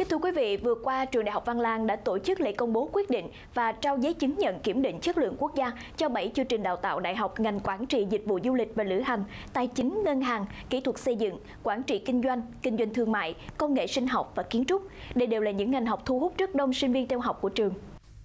Kính thưa quý vị, vừa qua trường Đại học Văn Lang đã tổ chức lễ công bố quyết định và trao giấy chứng nhận kiểm định chất lượng quốc gia cho 7 chương trình đào tạo đại học ngành quản trị dịch vụ du lịch và lữ hành, tài chính, ngân hàng, kỹ thuật xây dựng, quản trị kinh doanh, kinh doanh thương mại, công nghệ sinh học và kiến trúc. Đây đều là những ngành học thu hút rất đông sinh viên theo học của trường.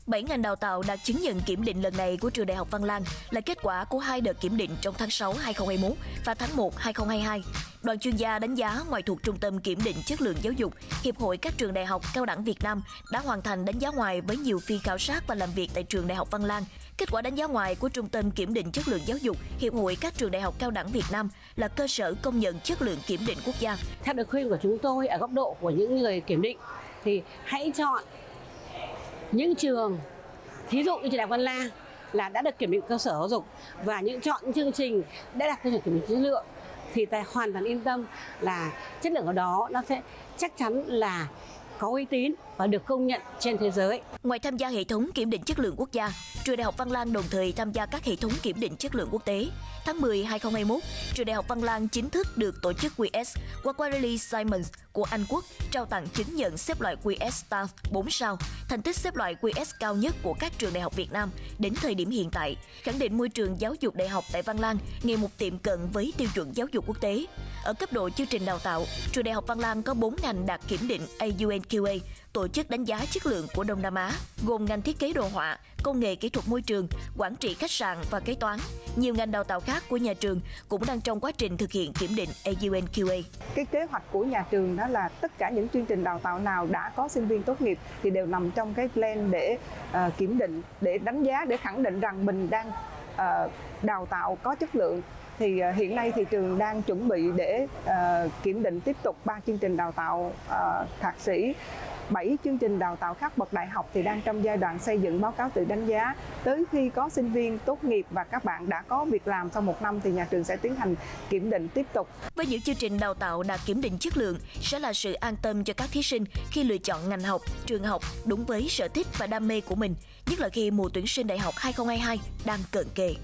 7 ngành đào tạo đạt chứng nhận kiểm định lần này của trường Đại học Văn Lang là kết quả của hai đợt kiểm định trong tháng 6 2021 và tháng 1 2022. Đoàn chuyên gia đánh giá ngoài thuộc Trung tâm Kiểm định Chất lượng Giáo dục, Hiệp hội các trường đại học cao đẳng Việt Nam đã hoàn thành đánh giá ngoài với nhiều phi khảo sát và làm việc tại trường Đại học Văn Lang. Kết quả đánh giá ngoài của Trung tâm Kiểm định Chất lượng Giáo dục, Hiệp hội các trường đại học cao đẳng Việt Nam là cơ sở công nhận chất lượng kiểm định quốc gia. Theo lời khuyên của chúng tôi ở góc độ của những người kiểm định thì hãy chọn những trường thí dụ như trường đại học Văn Lang là đã được kiểm định cơ sở giáo dục và những chọn chương trình đã đạt tiêu chuẩn kiểm định chất lượng thì ta hoàn toàn yên tâm là chất lượng ở đó nó sẽ chắc chắn là có uy tín và được công nhận trên thế giới. Ngoài tham gia hệ thống kiểm định chất lượng quốc gia, trường Đại học Văn Lang đồng thời tham gia các hệ thống kiểm định chất lượng quốc tế. Tháng 10 2021, trường Đại học Văn Lang chính thức được tổ chức QS qua Quarterly Simons của Anh Quốc trao tặng chứng nhận xếp loại QS Star 4 sao, thành tích xếp loại QS cao nhất của các trường đại học Việt Nam đến thời điểm hiện tại, khẳng định môi trường giáo dục đại học tại Văn Lang ngày một tiệm cận với tiêu chuẩn giáo dục quốc tế. Ở cấp độ chương trình đào tạo, trường Đại học Văn Lang có 4 ngành đạt kiểm định AUN. AUNQA, tổ chức đánh giá chất lượng của Đông Nam Á, gồm ngành thiết kế đồ họa, công nghệ kỹ thuật môi trường, quản trị khách sạn và kế toán. Nhiều ngành đào tạo khác của nhà trường cũng đang trong quá trình thực hiện kiểm định AUNQA. Cái kế hoạch của nhà trường đó là tất cả những chương trình đào tạo nào đã có sinh viên tốt nghiệp thì đều nằm trong cái plan để uh, kiểm định, để đánh giá, để khẳng định rằng mình đang uh, đào tạo có chất lượng thì ờ, hiện nay thì trường đang chuẩn bị để uh, kiểm định tiếp tục ba chương trình đào tạo uh, thạc sĩ 7 chương trình đào tạo khác bậc đại học thì đang trong giai đoạn xây dựng báo cáo tự đánh giá. Tới khi có sinh viên tốt nghiệp và các bạn đã có việc làm sau một năm thì nhà trường sẽ tiến hành kiểm định tiếp tục. Với những chương trình đào tạo đạt kiểm định chất lượng sẽ là sự an tâm cho các thí sinh khi lựa chọn ngành học, trường học đúng với sở thích và đam mê của mình, nhất là khi mùa tuyển sinh đại học 2022 đang cận kề.